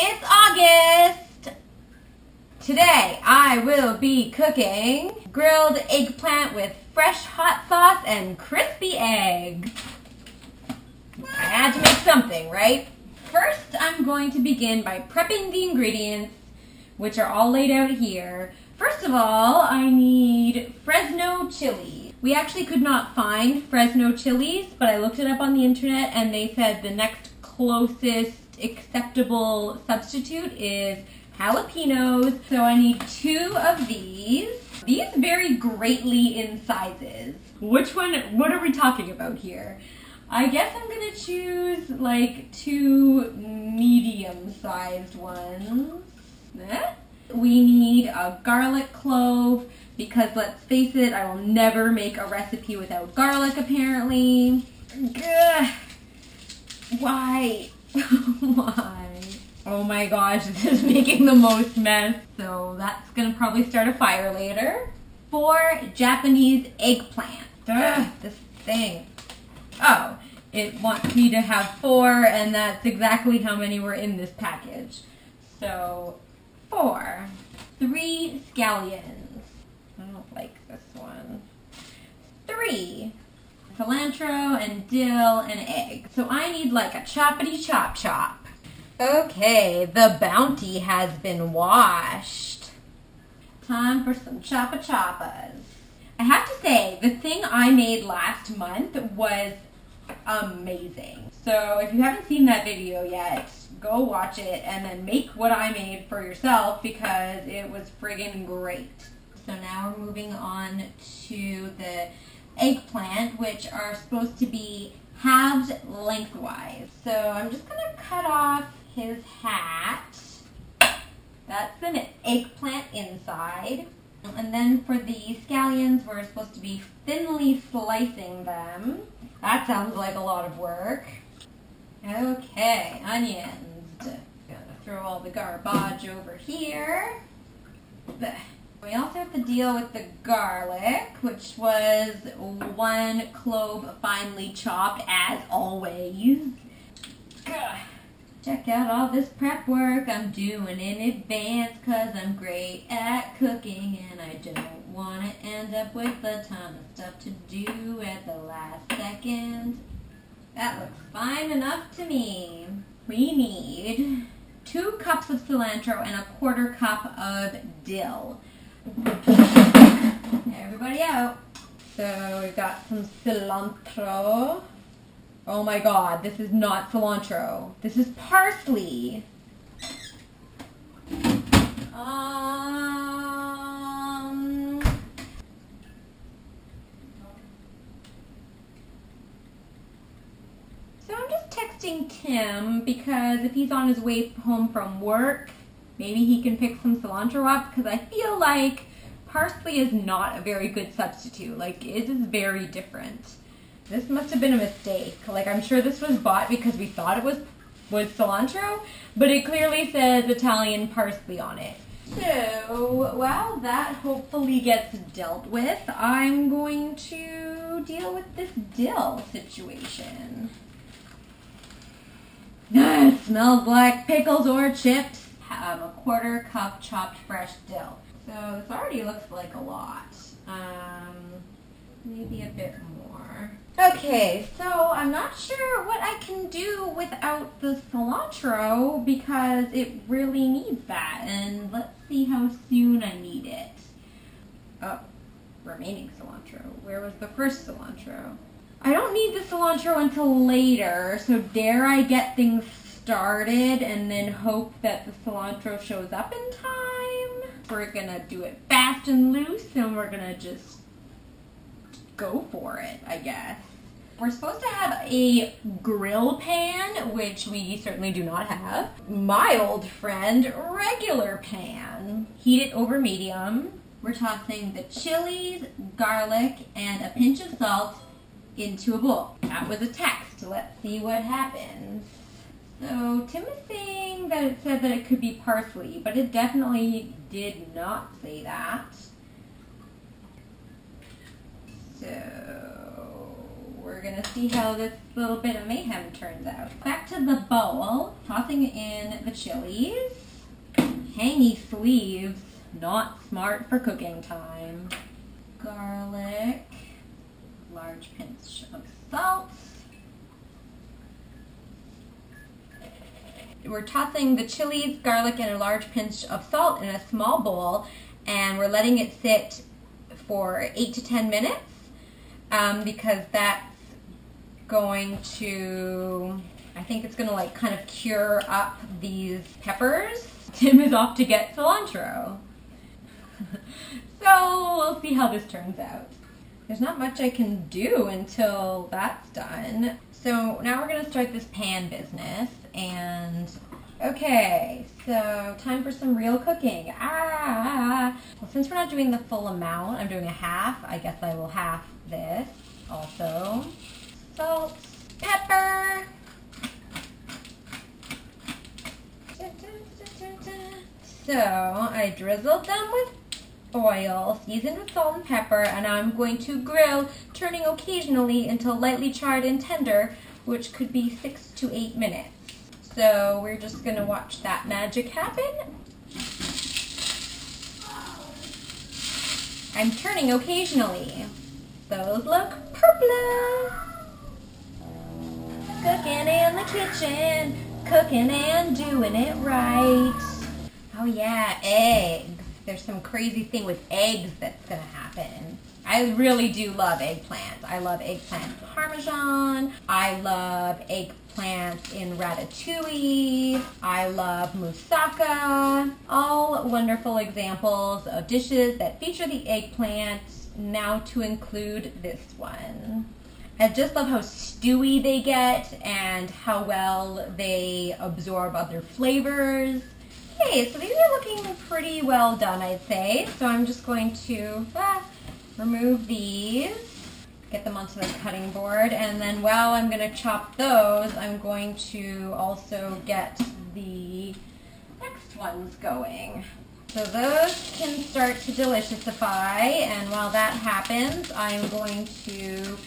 It's August! Today I will be cooking grilled eggplant with fresh hot sauce and crispy egg. I had to make something, right? First, I'm going to begin by prepping the ingredients, which are all laid out here. First of all, I need Fresno chilies. We actually could not find Fresno chilies, but I looked it up on the internet and they said the next closest acceptable substitute is jalapenos. So I need two of these. These vary greatly in sizes. Which one, what are we talking about here? I guess I'm gonna choose like two medium sized ones. Eh? We need a garlic clove because let's face it, I will never make a recipe without garlic apparently. Gah. Why? Why? Oh my gosh, this is making the most mess. So that's gonna probably start a fire later. Four Japanese eggplant. Ugh, this thing. Oh, it wants me to have four and that's exactly how many were in this package. So, four. Three scallions. I don't like this one. Three cilantro and dill and egg. So I need like a choppity chop chop. Okay, the bounty has been washed. Time for some choppa choppas. I have to say, the thing I made last month was amazing. So if you haven't seen that video yet, go watch it and then make what I made for yourself because it was friggin' great. So now we're moving on to the eggplant, which are supposed to be halved lengthwise. So I'm just going to cut off his hat. That's an eggplant inside. And then for the scallions, we're supposed to be thinly slicing them. That sounds like a lot of work. Okay, onions. Gonna throw all the garbage over here. We also have to deal with the garlic, which was one clove finely chopped, as always. Check out all this prep work I'm doing in advance, cause I'm great at cooking and I don't want to end up with a ton of stuff to do at the last second. That looks fine enough to me. We need two cups of cilantro and a quarter cup of dill. Everybody out. So we've got some cilantro. Oh my god, this is not cilantro. This is parsley. Um, so I'm just texting Tim because if he's on his way home from work, maybe he can pick some cilantro up because I feel like parsley is not a very good substitute. Like, it is very different. This must have been a mistake. Like, I'm sure this was bought because we thought it was, was cilantro, but it clearly says Italian parsley on it. So, while that hopefully gets dealt with, I'm going to deal with this dill situation. it smells like pickles or chips. A quarter cup chopped fresh dill. So this already looks like a lot. Um, maybe a bit more. Okay, so I'm not sure what I can do without the cilantro because it really needs that. And let's see how soon I need it. Oh, remaining cilantro. Where was the first cilantro? I don't need the cilantro until later, so dare I get things started and then hope that the cilantro shows up in time? We're gonna do it fast and loose and we're gonna just go for it, I guess. We're supposed to have a grill pan, which we certainly do not have. My old friend, regular pan. Heat it over medium. We're tossing the chilies, garlic, and a pinch of salt into a bowl. That was a text. Let's see what happens. So Tim saying that it said that it could be parsley, but it definitely did not say that. So we're we're gonna see how this little bit of mayhem turns out. Back to the bowl, tossing in the chilies. Hangy sleeves, not smart for cooking time. Garlic, large pinch of salt. We're tossing the chilies, garlic, and a large pinch of salt in a small bowl, and we're letting it sit for 8 to 10 minutes um, because that's going to, I think it's going to like kind of cure up these peppers. Tim is off to get cilantro. so we'll see how this turns out. There's not much I can do until that's done. So now we're to start this pan business and okay, so time for some real cooking. Ah! Well, since we're not doing the full amount, I'm doing a half. I guess I will half this also. Salt, pepper. So I drizzled them with oil, seasoned with salt and pepper, and I'm going to grill, turning occasionally until lightly charred and tender, which could be six to eight minutes. So we're just gonna watch that magic happen. I'm turning occasionally. Those look purple. Cooking in the kitchen, cooking and doing it right. Oh yeah, eggs. There's some crazy thing with eggs that's gonna happen. I really do love eggplant. I love eggplant parmesan. I love eggplant in ratatouille. I love moussaka. All wonderful examples of dishes that feature the eggplant. Now to include this one. I just love how stewy they get and how well they absorb other flavors. Okay, so these are looking pretty well done, I'd say. So I'm just going to ah, remove these, get them onto the cutting board, and then while I'm going to chop those, I'm going to also get the next ones going. So those can start to deliciousify, and while that happens, I'm going to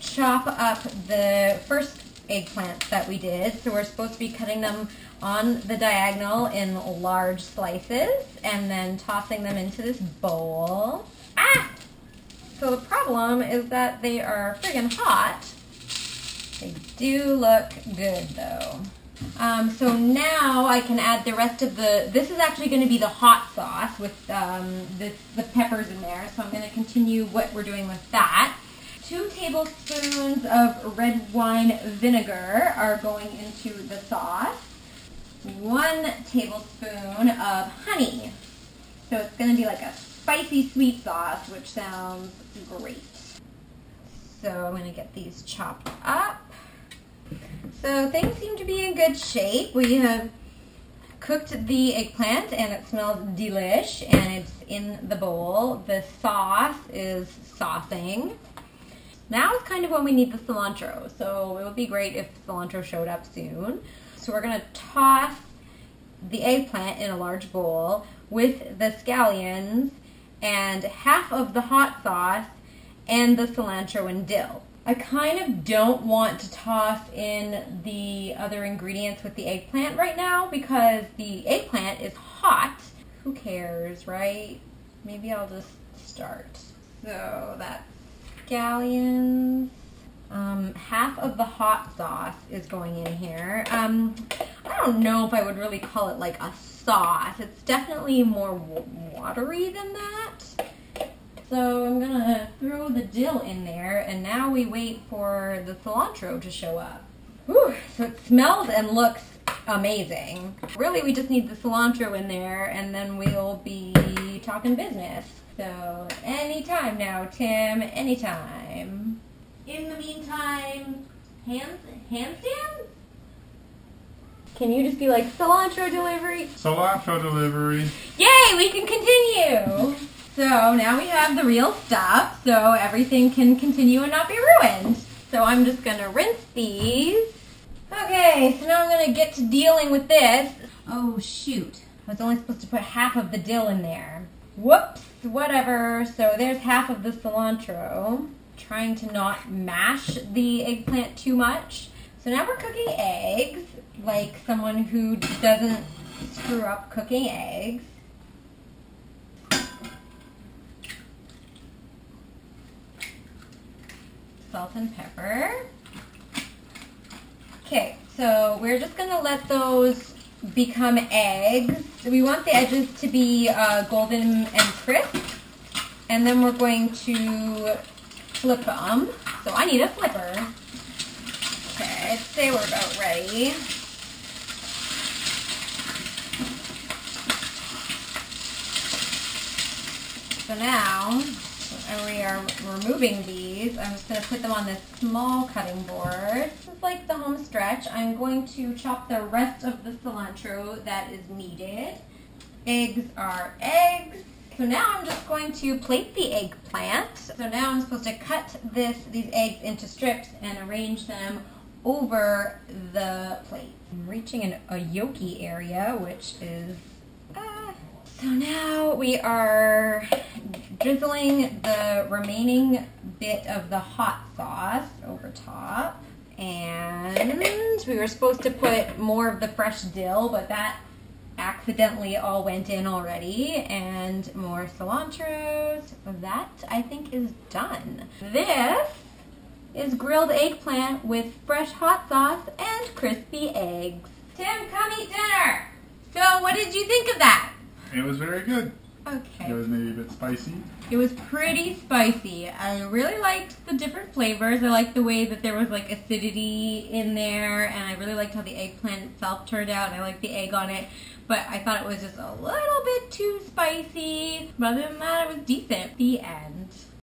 chop up the first eggplants that we did. So we're supposed to be cutting them on the diagonal in large slices and then tossing them into this bowl. Ah! So the problem is that they are friggin' hot. They do look good though. Um, so now I can add the rest of the, this is actually going to be the hot sauce with um, the, the peppers in there. So I'm going to continue what we're doing with that. Two tablespoons of red wine vinegar are going into the sauce. One tablespoon of honey. So it's going to be like a spicy sweet sauce, which sounds great. So I'm going to get these chopped up. So things seem to be in good shape. We have cooked the eggplant and it smells delish and it's in the bowl. The sauce is saucing. Now is kind of when we need the cilantro, so it would be great if cilantro showed up soon. So we're going to toss the eggplant in a large bowl with the scallions and half of the hot sauce and the cilantro and dill. I kind of don't want to toss in the other ingredients with the eggplant right now because the eggplant is hot. Who cares, right? Maybe I'll just start. So that's scallions. Um, half of the hot sauce is going in here. Um, I don't know if I would really call it like a sauce. It's definitely more watery than that. So I'm gonna throw the dill in there and now we wait for the cilantro to show up. Whew, so it smells and looks amazing. Really we just need the cilantro in there and then we'll be talking business. So anytime now, Tim, anytime. In the meantime, hands, handstands? Can you just be like, cilantro delivery? Cilantro delivery. Yay, we can continue. So now we have the real stuff, so everything can continue and not be ruined. So I'm just gonna rinse these. Okay, so now I'm gonna get to dealing with this. Oh shoot, I was only supposed to put half of the dill in there. Whoops, whatever. So there's half of the cilantro. trying to not mash the eggplant too much. So now we're cooking eggs, like someone who doesn't screw up cooking eggs. Salt and pepper. Okay, so we're just gonna let those become eggs. We want the edges to be uh, golden and crisp. And then we're going to flip them. So I need a flipper. Okay, I'd say we're about ready. So now we are removing these. I'm just going to put them on this small cutting board. This is like the home stretch. I'm going to chop the rest of the cilantro that is needed. Eggs are eggs. So now I'm just going to plate the eggplant. So now I'm supposed to cut this these eggs into strips and arrange them over the plate. I'm reaching an, a yolky area, which is ah. So now we are drizzling the remaining bit of the hot sauce over top. And we were supposed to put more of the fresh dill, but that accidentally all went in already. And more cilantro. That, I think, is done. This is grilled eggplant with fresh hot sauce and crispy eggs. Tim, come eat dinner! So, what did you think of that? It was very good. Okay. It was maybe a bit spicy. It was pretty spicy. I really liked the different flavors. I liked the way that there was like acidity in there, and I really liked how the eggplant itself turned out. And I liked the egg on it, but I thought it was just a little bit too spicy. But other than that, it was decent. The end.